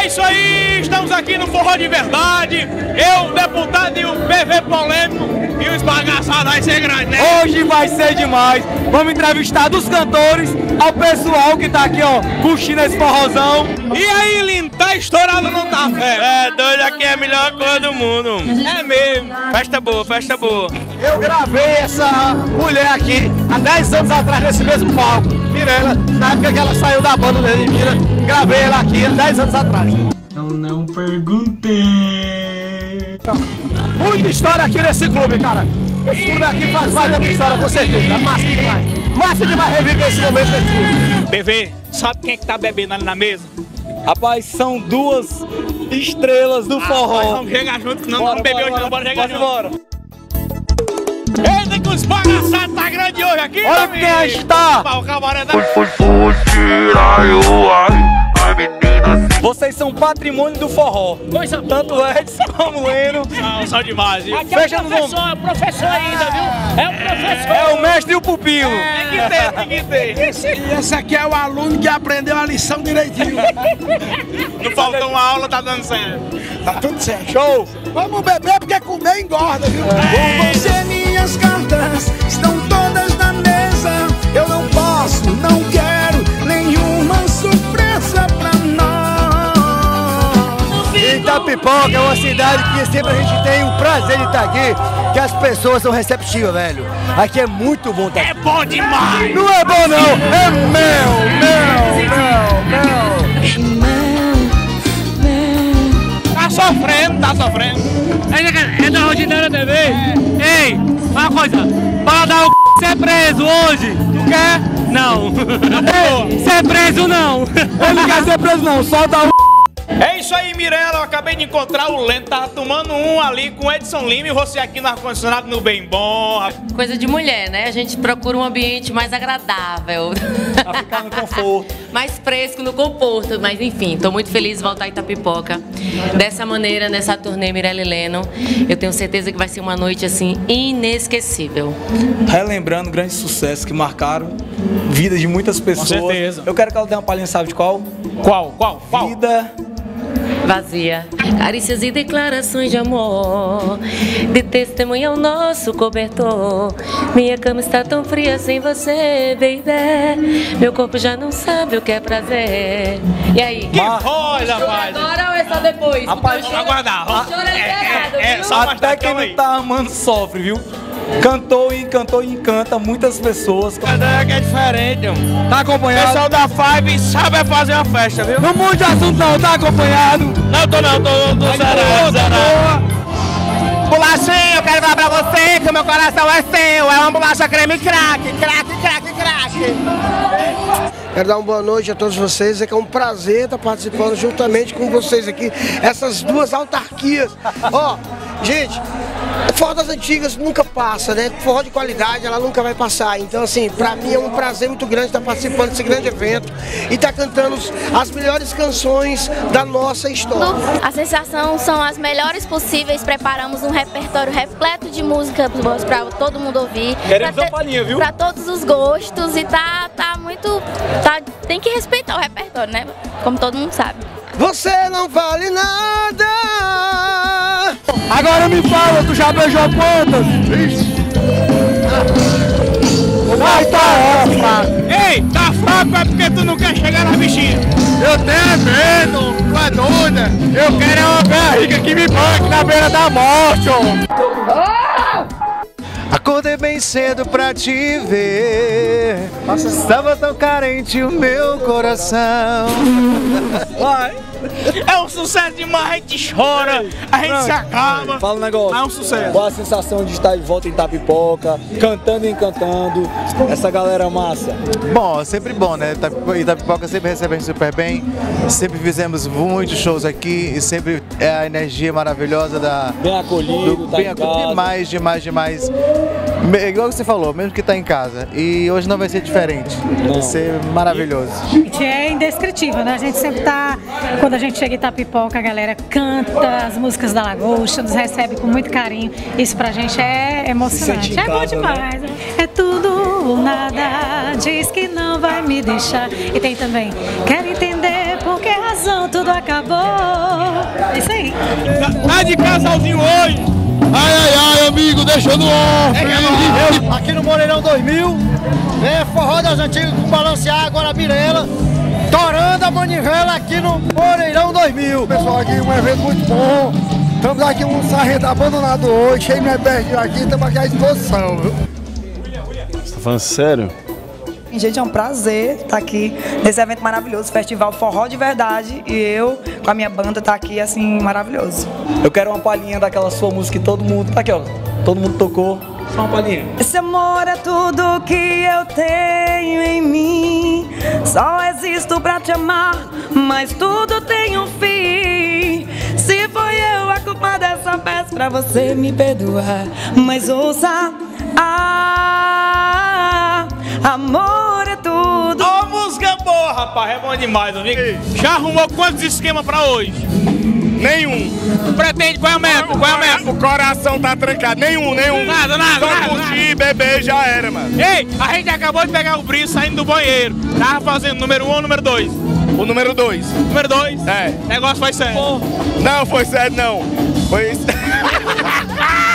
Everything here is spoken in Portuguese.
É isso aí, estamos aqui no Forró de Verdade. Eu, deputado e o PV polêmico e o esbagaçado vai ser grande, né? Hoje vai ser demais. Vamos entrevistar dos cantores ao pessoal que tá aqui, ó, curtindo esse forrozão. E aí, lindo, tá estourado no tá? É, doido aqui é a melhor coisa do mundo. É mesmo. Festa boa, festa boa. Eu gravei essa mulher aqui há 10 anos atrás nesse mesmo palco. Mirella, na época que ela saiu da banda da Mira, gravei ela aqui há 10 anos atrás. Eu não perguntei. Muita história aqui nesse clube, cara. Esse clube aqui faz parte da história, com certeza. Massa demais. Massa demais reviver esse momento nesse clube. PV, sabe quem é que tá bebendo ali na mesa? Rapaz, são duas estrelas do Nós forró. vamos chegar junto, não Bora, vamos beber bora, hoje, não, bora chegar bora, junto. bora. Eita, que os bagaçados tá grande hoje aqui, Olha meu quem é amigo. está. O cabaré da... Vocês são patrimônio do forró. Coisa Tanto Edson como Leno. Não, só demais, viu? Fecha nos ombros. é professor ainda, viu? É o professor. É o mestre e o pupilo. Tem que ter, tem que ter. E esse aqui é o aluno que aprendeu a lição direitinho. Não faltou uma aula, tá dando certo. Tá tudo certo. Show. Vamos beber porque comer engorda, viu? Com você minhas cartas estão todas na mesa. Eu não posso, não quero nenhuma surpresa pra nós. Itapipoca é uma cidade que sempre a gente tem o prazer de estar aqui, que as pessoas são receptivas, velho. Aqui é muito bom estar É bom demais. Não é bom não, é mel, mel, mel, mel. Tá sofrendo, tá sofrendo. É da Ordinária TV? Ei, uma coisa. Para dar o c... ser preso hoje. Tu quer? Não. Ser preso não. Ele quer ser preso não, solta o É isso aí, Mirella. Eu acabei de encontrar o Lento. Tava tomando um ali com o Edson Lima e você aqui no ar-condicionado no Bem Bom. Coisa de mulher, né? A gente procura um ambiente mais agradável. Pra ficar no conforto. mais fresco no conforto. Mas enfim, tô muito feliz de voltar a Itapipoca. Dessa maneira, nessa turnê Mirella e Leno. Eu tenho certeza que vai ser uma noite assim inesquecível. Relembrando grandes sucessos que marcaram vidas de muitas pessoas. certeza. Eu quero que ela dê uma palhinha, sabe de qual? Qual, qual, qual? Vida. Vazia. Carícias e declarações de amor. De testemunha o nosso cobertor. Minha cama está tão fria sem você, baby. Meu corpo já não sabe o que é prazer. E aí? Que voz, rapaz. Agora ou é só depois? Rapaz, Vamos aguardar. É, é, é, viu? só Até quem não tá amando sofre, viu? Cantou e encantou e encanta muitas pessoas. Cada que é diferente, mano. Tá O acompanhado? pessoal da Five sabe fazer uma festa, viu? Não mude de assunto não, tá acompanhado? Não, tô não, tô, tô zerado, zerado. Bolachinha, eu quero falar pra você que o meu coração é seu. É uma bolacha creme crack, crack, crack, crack. Quero dar uma boa noite a todos vocês. É que é um prazer estar participando juntamente com vocês aqui. Essas duas autarquias. Ó, gente, forró das antigas nunca passa, né? Forró de qualidade, ela nunca vai passar. Então, assim, pra mim é um prazer muito grande estar participando desse grande evento e estar cantando as melhores canções da nossa história. A sensação são as melhores possíveis. Preparamos um repertório repleto de músicas boas para todo mundo ouvir. Queremos Pra uma palhinha, viu? Para todos os gostos e tá, tá muito. Tá, tem que respeitar o repertório, né? Como todo mundo sabe. Você não vale nada. Agora me fala, tu já beijou quantas? Vai, tá ótimo. Ei, tá fraco é porque tu não quer chegar na bichinha. Eu tenho medo, tu é doida? Eu quero é uma barriga que me banque na beira da morte, ó. Acordei bem cedo pra te ver. Estava tão carente o meu coração. Vai. É um sucesso demais, a gente chora, a gente se acaba. Fala um negócio. É um sucesso. Qual a sensação de estar de volta em Itapipoca, cantando e encantando, essa galera massa? Bom, sempre bom, né? Itapipoca, sempre recebe a gente super bem. Sempre fizemos muitos shows aqui e sempre é a energia maravilhosa da. Bem acolhido, do- tá bem em acolhido. Demais, demais, demais. Me- Igual você falou, mesmo que tá em casa. E hoje não vai ser diferente. Vai ser maravilhoso. gente é indescritível, né? A gente sempre tá. Quando a gente chega em Itapipoca, a galera canta as músicas da Lagosta, nos recebe com muito carinho. Isso pra gente é emocionante. em É bom casa, demais. É tudo ou nada, diz que não vai me deixar. E tem também, quero entender por que razão, tudo acabou. É isso aí. Tá de casalzinho hoje. Ai, ai, ai, amigo, deixa no off. Aqui no Moreirão 2000, é forró das antigas com balancear agora a Mirella. Torando a manivela aqui no Moreirão 2000. Pessoal, aqui um evento muito bom. Estamos aqui um sargento abandonado hoje, cheio de aqui, estamos aqui à disposição. viu? Você tá falando sério? Gente, é um prazer estar aqui nesse evento maravilhoso, Festival Forró de Verdade. E eu, com a minha banda, tá aqui, assim, maravilhoso. Eu quero uma palhinha daquela sua música que todo mundo. Tá aqui, ó. Todo mundo tocou. Só uma palhinha. Esse amor é tudo que eu tenho em mim. Só existo pra te amar, mas tudo tem um fim. Se foi eu a culpa dessa peça, pra você me perdoar. Mas ouça, ah, amor é tudo. Ó, música boa, rapaz. É bom demais, amigo. Já arrumou quantos esquemas pra hoje? Nenhum. Pretende, qual é a meta? Qual é a meta? O coração tá trancado. Nenhum, nenhum. Nada, nada, Só nada, curtir, beber já era, mano. Ei, a gente acabou de pegar o brilho saindo do banheiro. Tava fazendo número um ou número dois? O número dois. Número dois? É. Negócio foi sério. Não, foi sério, não. Foi isso.